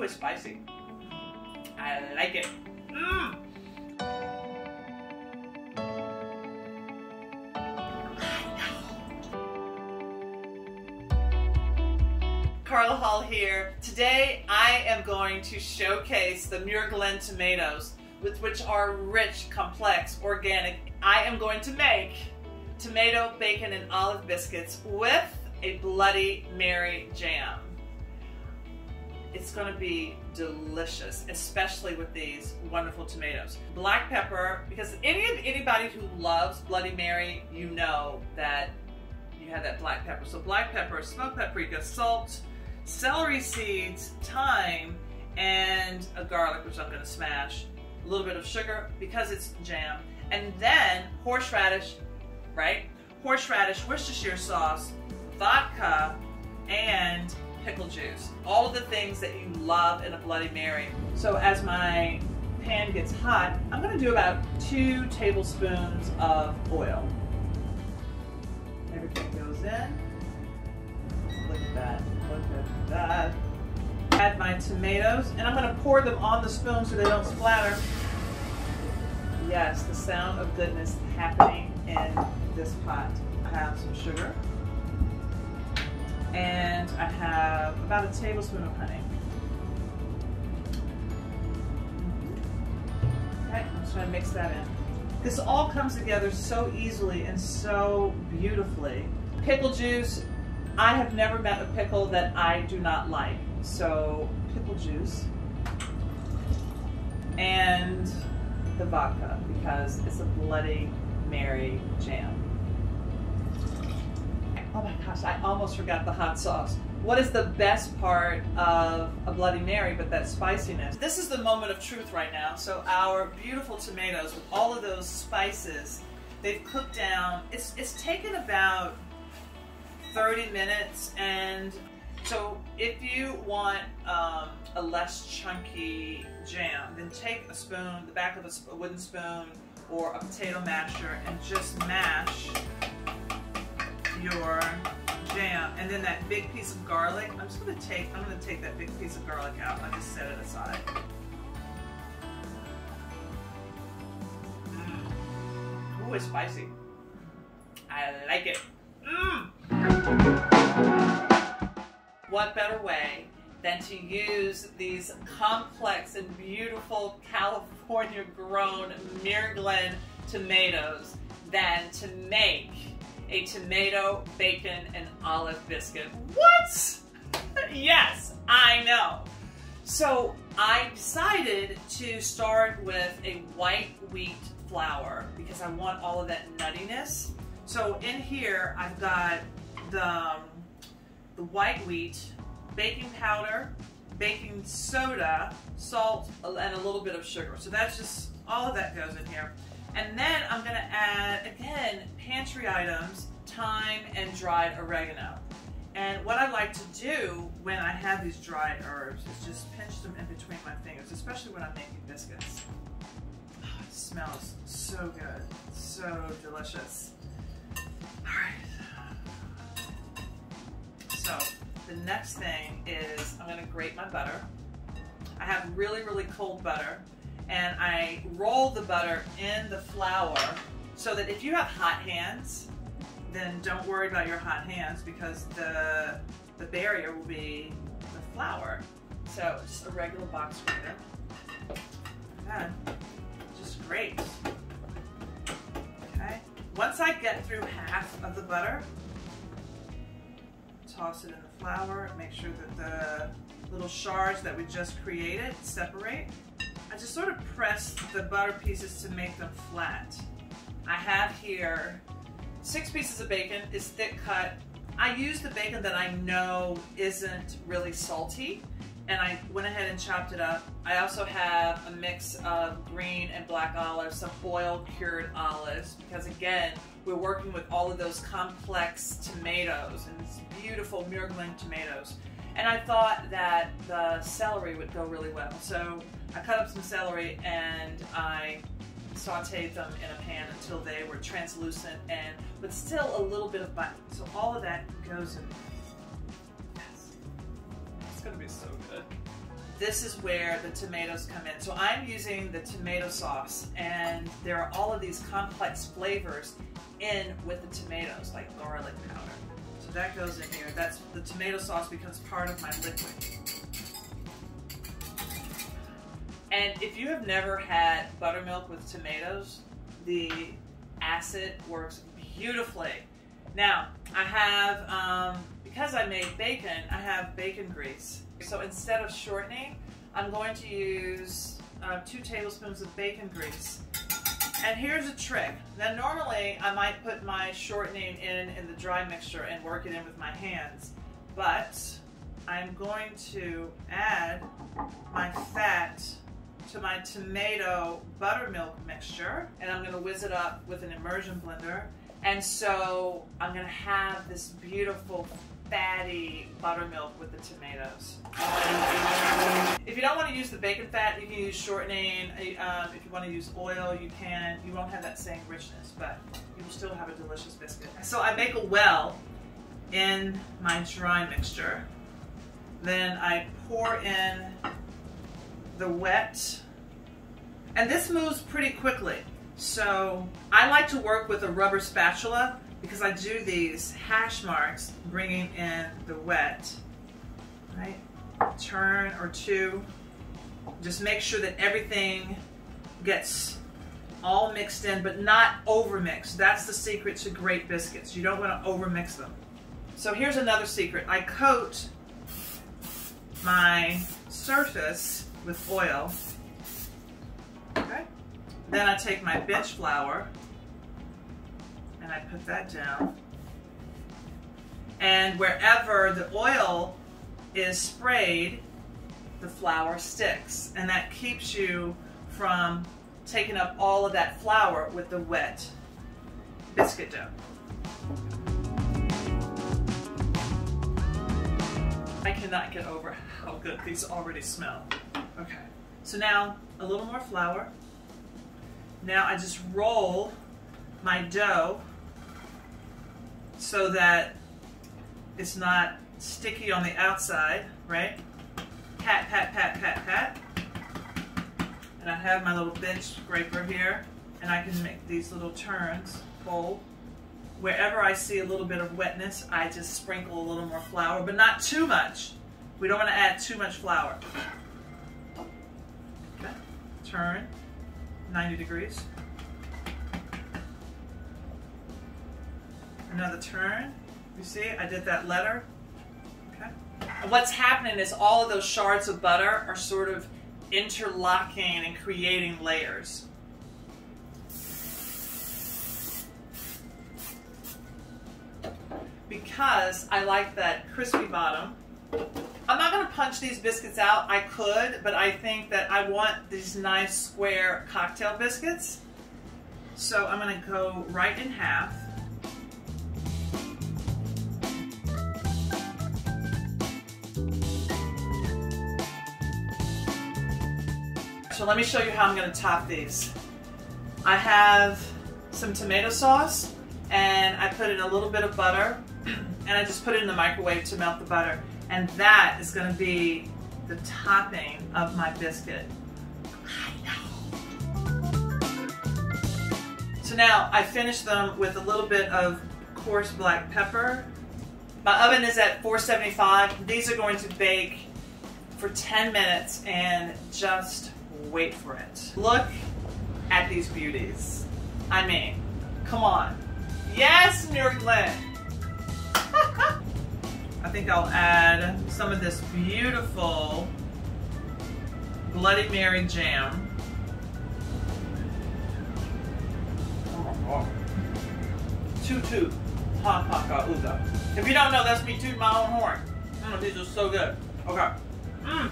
It's spicy. I like it. Mmm. Carla Hall here. Today I am going to showcase the Muir Glen tomatoes with which are rich, complex, organic. I am going to make tomato, bacon, and olive biscuits with a Bloody Mary jam. It's going to be delicious, especially with these wonderful tomatoes. Black pepper, because any of anybody who loves Bloody Mary, you know that you have that black pepper. So black pepper, smoked paprika, salt, celery seeds, thyme, and a garlic, which I'm going to smash. A little bit of sugar because it's jam. And then horseradish, right? Horseradish, Worcestershire sauce, vodka, and pickle juice. All of the things that you love in a Bloody Mary. So as my pan gets hot, I'm going to do about two tablespoons of oil. Everything goes in. Look at that. Look at that. Add my tomatoes, and I'm going to pour them on the spoon so they don't splatter. Yes, the sound of goodness happening in this pot. I have some sugar, and I have about a tablespoon of honey. Okay, I'm just to mix that in. This all comes together so easily and so beautifully. Pickle juice, I have never met a pickle that I do not like. So pickle juice and the vodka because it's a Bloody Mary jam. Oh my gosh, I almost forgot the hot sauce. What is the best part of a Bloody Mary but that spiciness? This is the moment of truth right now. So our beautiful tomatoes with all of those spices, they've cooked down. It's, it's taken about 30 minutes and so if you want um, a less chunky jam, then take a spoon, the back of a, a wooden spoon or a potato masher and just mash your jam. And then that big piece of garlic, I'm just gonna take, I'm gonna take that big piece of garlic out. I just set it aside. Mm. Ooh, it's spicy. I like it. Mmm what better way than to use these complex and beautiful California grown Muir Glen tomatoes than to make a tomato, bacon, and olive biscuit. What? yes, I know. So I decided to start with a white wheat flour because I want all of that nuttiness. So in here I've got the um, the white wheat, baking powder, baking soda, salt, and a little bit of sugar. So that's just, all of that goes in here. And then I'm gonna add, again, pantry items, thyme and dried oregano. And what I like to do when I have these dried herbs is just pinch them in between my fingers, especially when I'm making biscuits. Oh, it smells so good, so delicious. All right. So the next thing is I'm gonna grate my butter. I have really, really cold butter and I roll the butter in the flour so that if you have hot hands, then don't worry about your hot hands because the, the barrier will be the flour. So just a regular box grater. Just great. Okay. Once I get through half of the butter, toss it in the flour, make sure that the little shards that we just created separate. I just sort of press the butter pieces to make them flat. I have here six pieces of bacon, it's thick cut. I use the bacon that I know isn't really salty and I went ahead and chopped it up. I also have a mix of green and black olives, some boiled cured olives, because again, we're working with all of those complex tomatoes and these beautiful Muir Glen tomatoes. And I thought that the celery would go really well. So I cut up some celery and I sauteed them in a pan until they were translucent and but still a little bit of bite. So all of that goes in. Yes. It's gonna be so good. this is where the tomatoes come in. So I'm using the tomato sauce and there are all of these complex flavors in with the tomatoes, like garlic powder. So that goes in here. That's the tomato sauce becomes part of my liquid. And if you have never had buttermilk with tomatoes, the acid works beautifully. Now, I have, um, because I made bacon, I have bacon grease. So instead of shortening, I'm going to use uh, two tablespoons of bacon grease. And here's a trick. Now normally I might put my shortening in in the dry mixture and work it in with my hands, but I'm going to add my fat to my tomato buttermilk mixture and I'm going to whiz it up with an immersion blender. And so I'm going to have this beautiful fatty buttermilk with the tomatoes. If you don't want to use the bacon fat, you can use shortening. Um, if you want to use oil, you can. You won't have that same richness, but you will still have a delicious biscuit. So I make a well in my dry mixture. Then I pour in the wet. And this moves pretty quickly. So I like to work with a rubber spatula because I do these hash marks bringing in the wet, right? Turn or two. Just make sure that everything gets all mixed in, but not over mixed. That's the secret to great biscuits. You don't want to over mix them. So here's another secret. I coat my surface with oil. Okay. Then I take my bench flour and I put that down. And wherever the oil is sprayed, the flour sticks. And that keeps you from taking up all of that flour with the wet biscuit dough. I cannot get over how good these already smell. Okay, so now a little more flour. Now I just roll my dough so that it's not sticky on the outside, right? Pat, pat, pat, pat, pat. And I have my little bench scraper here, and I can make these little turns, fold. Wherever I see a little bit of wetness, I just sprinkle a little more flour, but not too much. We don't want to add too much flour. Okay, turn, 90 degrees. Another turn. You see, I did that letter. What's happening is all of those shards of butter are sort of interlocking and creating layers. Because I like that crispy bottom. I'm not going to punch these biscuits out. I could, but I think that I want these nice square cocktail biscuits. So I'm going to go right in half. So let me show you how I'm going to top these. I have some tomato sauce and I put in a little bit of butter and I just put it in the microwave to melt the butter. And that is going to be the topping of my biscuit. So now I finished them with a little bit of coarse black pepper. My oven is at 475. These are going to bake for 10 minutes and just wait for it. Look at these beauties. I mean, come on. Yes, Mary Glenn. I think I'll add some of this beautiful Bloody Mary jam. Tutu Hampaka Uga. If you don't know, that's me tooting my own horn. Mm, these are so good. Okay. Mmm.